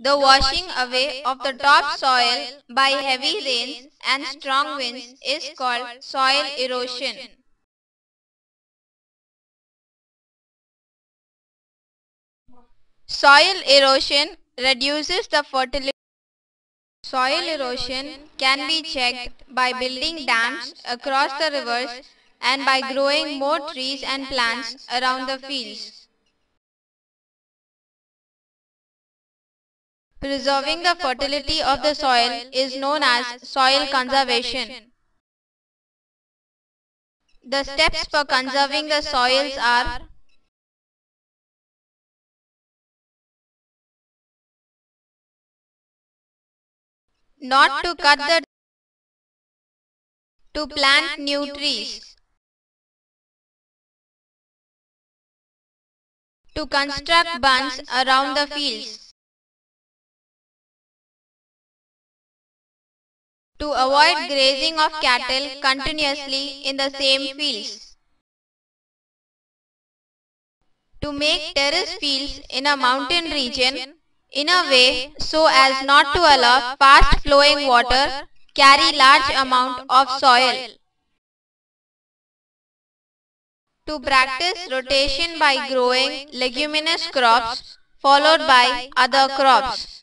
The washing away of the top soil by heavy rains and strong winds is called soil erosion. Soil erosion reduces the fertility. Soil erosion can be checked by building dams across the rivers and by growing more trees and plants around the fields. Preserving the fertility of the soil is known as soil conservation. The steps for conserving the soils are not to cut the to plant new trees to construct bunds around the fields to avoid grazing of cattle continuously in the same fields to make terrace fields in a mountain region in a way so as not to allow fast flowing water carry large amount of soil. To practice rotation by growing leguminous crops followed by other crops.